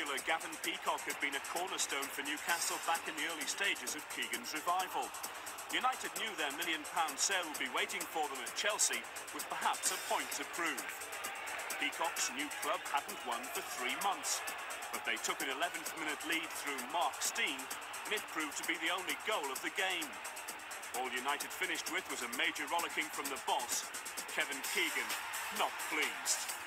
popular Gavin Peacock had been a cornerstone for Newcastle back in the early stages of Keegan's revival. United knew their million pound sale would be waiting for them at Chelsea with perhaps a point to prove. Peacock's new club hadn't won for three months, but they took an 11th minute lead through Mark Stein, and it proved to be the only goal of the game. All United finished with was a major rollicking from the boss, Kevin Keegan, not pleased.